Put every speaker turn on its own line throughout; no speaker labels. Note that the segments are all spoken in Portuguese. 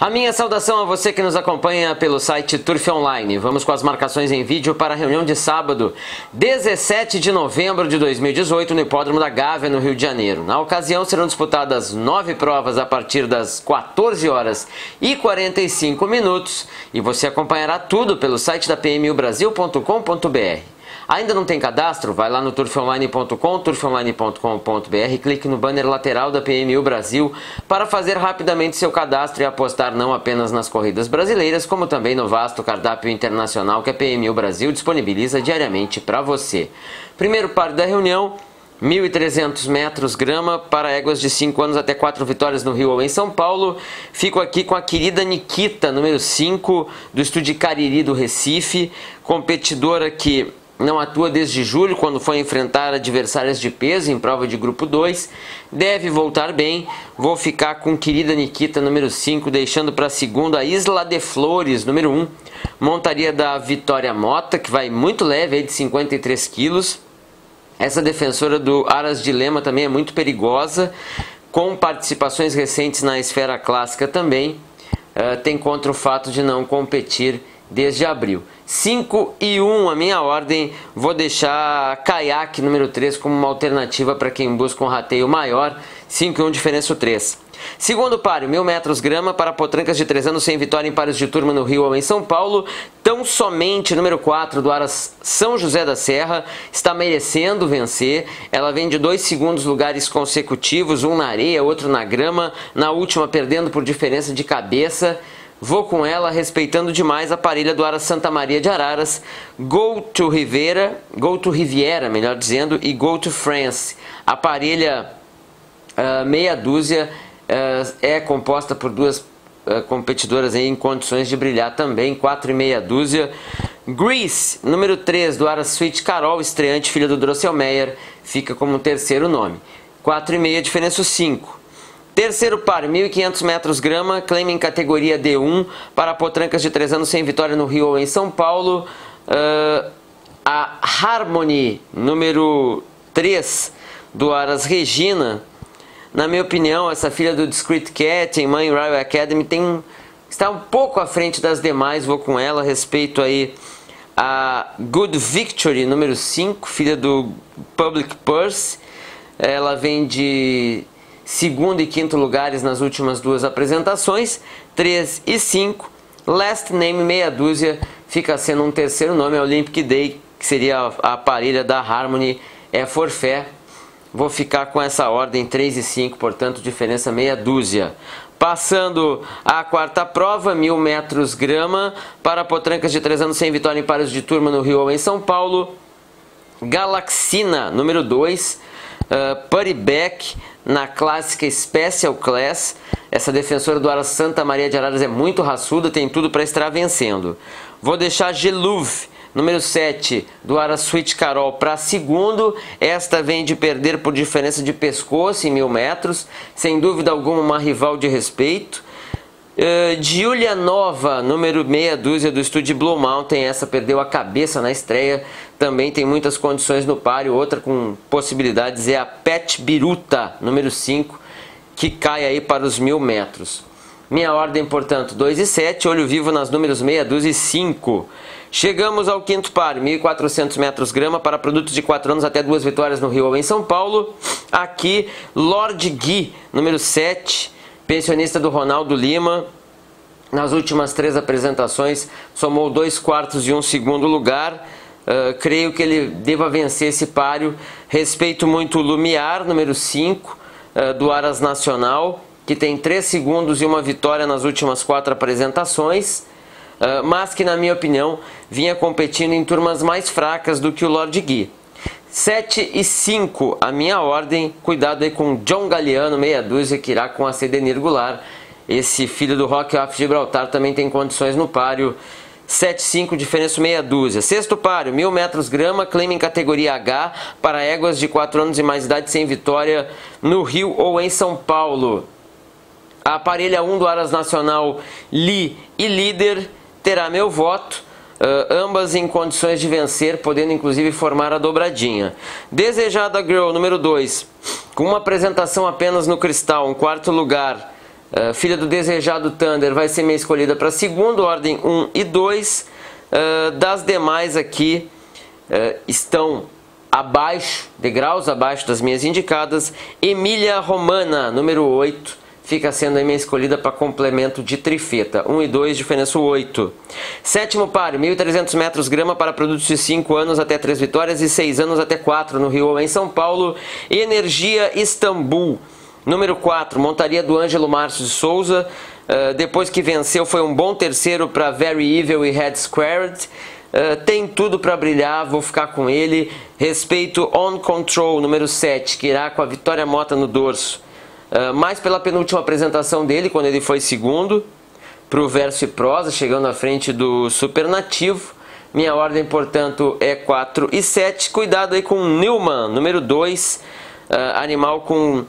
A minha saudação a você que nos acompanha pelo site Turf Online. Vamos com as marcações em vídeo para a reunião de sábado, 17 de novembro de 2018, no Hipódromo da Gávea, no Rio de Janeiro. Na ocasião serão disputadas nove provas a partir das 14 horas e 45 minutos e você acompanhará tudo pelo site da pmubrasil.com.br. Ainda não tem cadastro? Vai lá no turfonline.com, turfonline.com.br, clique no banner lateral da PMU Brasil para fazer rapidamente seu cadastro e apostar não apenas nas corridas brasileiras, como também no vasto cardápio internacional que a PMU Brasil disponibiliza diariamente para você. Primeiro par da reunião, 1.300 metros grama para éguas de 5 anos até 4 vitórias no Rio ou em São Paulo. Fico aqui com a querida Nikita, número 5, do estúdio Cariri do Recife, competidora que não atua desde julho, quando foi enfrentar adversárias de peso em prova de grupo 2. Deve voltar bem. Vou ficar com querida Nikita, número 5, deixando para segundo a Isla de Flores, número 1. Um. Montaria da Vitória Mota, que vai muito leve, aí de 53 quilos. Essa defensora do Aras Dilema também é muito perigosa, com participações recentes na esfera clássica também. Uh, tem contra o fato de não competir desde abril. 5 e 1 a minha ordem, vou deixar caiaque número 3 como uma alternativa para quem busca um rateio maior, 5 e 1 diferença 3. Segundo páreo, mil metros grama para potrancas de 3 anos sem vitória em pares de turma no Rio ou em São Paulo. Tão somente número 4 do Aras São José da Serra está merecendo vencer. Ela vem de dois segundos lugares consecutivos, um na areia, outro na grama. Na última perdendo por diferença de cabeça. Vou com ela, respeitando demais a parelha do Aras Santa Maria de Araras, Go to Rivera, Go to Riviera, melhor dizendo, e Go to France. A parelha uh, meia dúzia uh, é composta por duas uh, competidoras em condições de brilhar também, quatro e meia dúzia. Grease, número 3 do Aras Sweet Carol, estreante, filha do Drosselmeyer, fica como terceiro nome. 4,5, diferença 5. Terceiro par, 1.500 metros grama, claim em categoria D1 para potrancas de 3 anos sem vitória no Rio ou em São Paulo. Uh, a Harmony, número 3 do Aras Regina. Na minha opinião, essa filha do Discreet Cat em Mãe Royal Academy tem, está um pouco à frente das demais, vou com ela. Respeito aí a Good Victory, número 5, filha do Public Purse. Ela vem de segundo e quinto lugares nas últimas duas apresentações, 3 e 5. Last Name meia dúzia fica sendo um terceiro nome, é Olympic Day, que seria a parelha da Harmony, é forfé. Vou ficar com essa ordem 3 e 5, portanto diferença meia dúzia. Passando a quarta prova, mil metros grama, para potrancas de 3 anos sem vitória em pares de turma no Rio ou em São Paulo. Galaxina, número 2, uh, Beck, na clássica Special Class. Essa defensora do Aras Santa Maria de Araras é muito raçuda, tem tudo para estar vencendo. Vou deixar Geluve, número 7, do Aras Sweet Carol, para segundo. Esta vem de perder por diferença de pescoço em mil metros. Sem dúvida alguma, uma rival de respeito. Uh, Nova, número meia dúzia do estúdio Blue Mountain, essa perdeu a cabeça na estreia, também tem muitas condições no páreo, outra com possibilidades é a Pet Biruta, número 5, que cai aí para os mil metros. Minha ordem, portanto, 2 e 7, olho vivo nas números meia dúzia e 5. Chegamos ao quinto páreo, 1.400 metros grama para produtos de 4 anos até duas vitórias no Rio ou em São Paulo. Aqui, Lord Gui, número 7, pensionista do Ronaldo Lima. Nas últimas três apresentações, somou dois quartos e um segundo lugar. Uh, creio que ele deva vencer esse páreo. Respeito muito o Lumiar, número 5, uh, do Aras Nacional, que tem 3 segundos e uma vitória nas últimas quatro apresentações, uh, mas que, na minha opinião, vinha competindo em turmas mais fracas do que o Lord Gui. 7 e 5, a minha ordem. Cuidado aí com John Galeano, meia dúzia, que irá com a Cedenir Goulart. Esse filho do Rock Off Gibraltar também tem condições no páreo. 7,5, diferença meia dúzia. Sexto páreo, 1000 metros grama, claim em categoria H para éguas de 4 anos e mais idade sem vitória no Rio ou em São Paulo. A parelha 1 do Aras Nacional, Li e Líder, terá meu voto. Uh, ambas em condições de vencer, podendo inclusive formar a dobradinha. Desejada Girl número 2, com uma apresentação apenas no cristal, um quarto lugar, Uh, filha do desejado Thunder vai ser minha escolhida para segundo, ordem 1 e 2. Uh, das demais aqui estão abaixo, degraus abaixo das minhas indicadas. Emília Romana, número 8, fica sendo a minha escolhida para complemento de trifeta. 1 e 2, diferença 8. Sétimo par, 1.300 metros grama para produtos de 5 anos até 3 vitórias e 6 anos até 4 no Rio ou em São Paulo. Energia Istambul. Número 4, montaria do Ângelo Márcio de Souza. Uh, depois que venceu, foi um bom terceiro para Very Evil e Head Squared. Uh, tem tudo para brilhar, vou ficar com ele. Respeito On Control, número 7, que irá com a Vitória Mota no dorso. Uh, mais pela penúltima apresentação dele, quando ele foi segundo, para o verso e prosa, chegando à frente do Supernativo. Minha ordem, portanto, é 4 e 7. Cuidado aí com Newman, número 2, animal com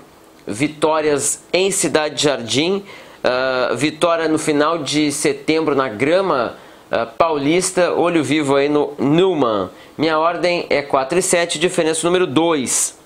vitórias em Cidade Jardim, uh, vitória no final de setembro na grama uh, paulista, olho vivo aí no Newman. Minha ordem é 4 e 7, diferença número 2.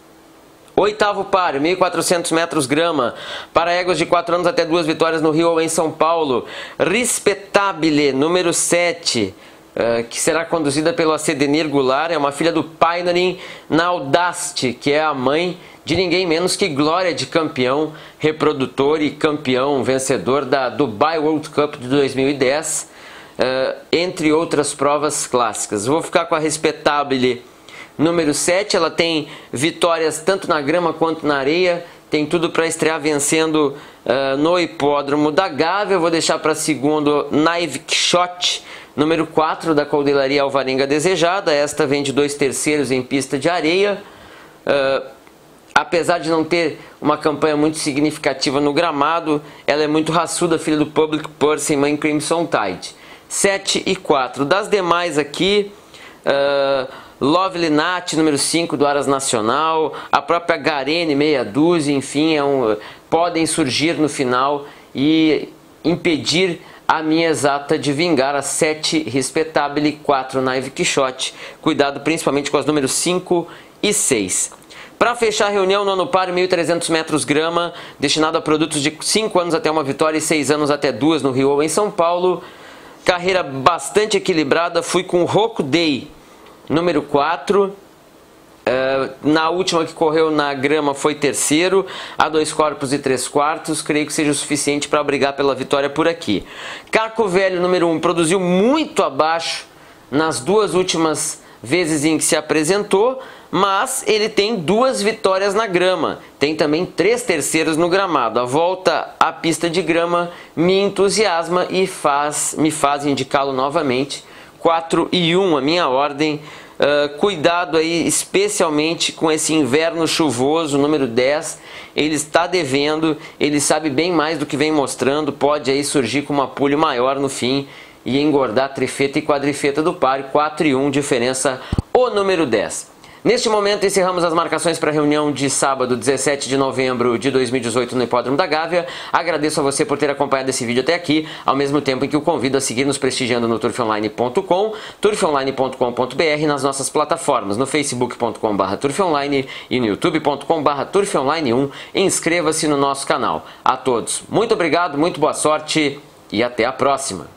Oitavo par, 1.400 metros grama, para éguas de 4 anos até duas vitórias no Rio ou em São Paulo. Respectabile, número 7, uh, que será conduzida pelo Acedenir Goulart, é uma filha do Pioneering Naudaste, que é a mãe de ninguém menos que Glória de campeão, reprodutor e campeão vencedor da Dubai World Cup de 2010, uh, eh, entre outras provas clássicas. Vou ficar com a Respetable número 7, ela tem vitórias tanto na grama quanto na areia, tem tudo para estrear vencendo uh, no hipódromo da Gávea. Vou deixar para segundo Naive Shot, número 4 da Caudelaria Alvarenga Desejada. Esta vem de dois terceiros em pista de areia. Uh, apesar de não ter uma campanha muito significativa no gramado, ela é muito raçuda, filha do Public Purse e mãe Crimson Tide. 7 e 4. Das demais aqui, uh, Lovely Nat, número 5 do Aras Nacional, a própria Garene, meia dúzia, enfim, é um, podem surgir no final e impedir a minha exata de vingar a 7 Respectable 4 Naive Quixote. Cuidado principalmente com as números 5 e 6. Para fechar a reunião, nono par, 1.300 metros grama, destinado a produtos de 5 anos até uma vitória e 6 anos até duas no Rio ou em São Paulo. Carreira bastante equilibrada, fui com o Roku Day, número 4. Uh, eh, na última que correu na grama foi terceiro, a dois corpos e três quartos, creio que seja o suficiente para brigar pela vitória por aqui. Caco Velho, número 1, um, produziu muito abaixo nas duas últimas vezes em que se apresentou, mas ele tem duas vitórias na grama. Tem também três terceiros no gramado. A volta à pista de grama me entusiasma e faz, me faz indicá-lo novamente. 4 e 1, a minha ordem. Uh, cuidado aí, especialmente com esse inverno chuvoso, número 10. Ele está devendo, ele sabe bem mais do que vem mostrando. Pode aí surgir com uma pulha maior no fim e engordar trifeta e quadrifeta do par. 4 e 1, diferença o número 10. Neste momento encerramos as marcações para a reunião de sábado 17 de novembro de 2018 no Hipódromo da Gávea. Agradeço a você por ter acompanhado esse vídeo até aqui, ao mesmo tempo em que o convido a seguir nos prestigiando no turfonline.com, turfonline.com.br nas nossas plataformas, no facebook.com.br turfonline e no youtube.com.br turfonline1. Inscreva-se no nosso canal. A todos, muito obrigado, muito boa sorte e até a próxima.